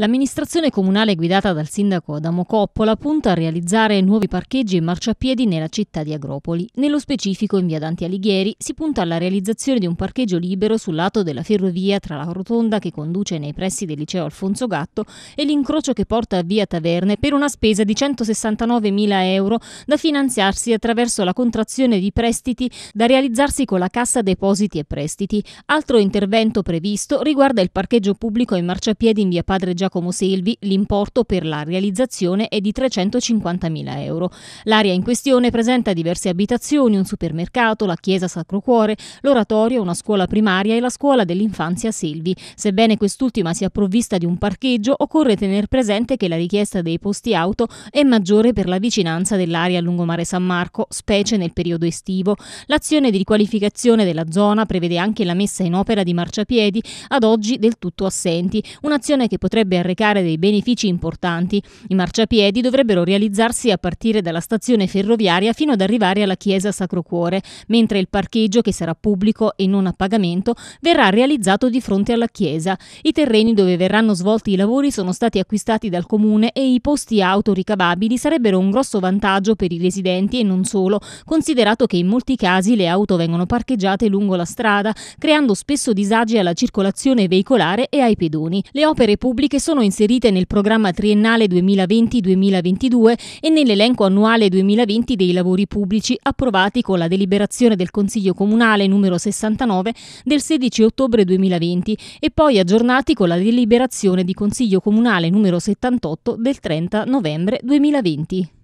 L'amministrazione comunale guidata dal sindaco Adamo Coppola punta a realizzare nuovi parcheggi e marciapiedi nella città di Agropoli. Nello specifico in via Dante Alighieri si punta alla realizzazione di un parcheggio libero sul lato della ferrovia tra la rotonda che conduce nei pressi del liceo Alfonso Gatto e l'incrocio che porta a via Taverne per una spesa di 169 mila euro da finanziarsi attraverso la contrazione di prestiti da realizzarsi con la Cassa Depositi e Prestiti. Altro intervento previsto riguarda il parcheggio pubblico e marciapiedi in via Padre Giacomo Giacomo Selvi, l'importo per la realizzazione è di 350.000 euro. L'area in questione presenta diverse abitazioni, un supermercato, la chiesa Sacro Cuore, l'oratorio, una scuola primaria e la scuola dell'infanzia Selvi. Sebbene quest'ultima sia provvista di un parcheggio, occorre tenere presente che la richiesta dei posti auto è maggiore per la vicinanza dell'area lungomare San Marco, specie nel periodo estivo. L'azione di riqualificazione della zona prevede anche la messa in opera di marciapiedi, ad oggi del tutto assenti, un'azione che potrebbe arrecare dei benefici importanti. I marciapiedi dovrebbero realizzarsi a partire dalla stazione ferroviaria fino ad arrivare alla chiesa Sacro Cuore, mentre il parcheggio, che sarà pubblico e non a pagamento, verrà realizzato di fronte alla chiesa. I terreni dove verranno svolti i lavori sono stati acquistati dal comune e i posti auto ricavabili sarebbero un grosso vantaggio per i residenti e non solo, considerato che in molti casi le auto vengono parcheggiate lungo la strada, creando spesso disagi alla circolazione veicolare e ai pedoni. Le opere pubbliche sono sono inserite nel programma triennale 2020-2022 e nell'elenco annuale 2020 dei lavori pubblici approvati con la deliberazione del Consiglio Comunale numero 69 del 16 ottobre 2020 e poi aggiornati con la deliberazione di Consiglio Comunale numero 78 del 30 novembre 2020.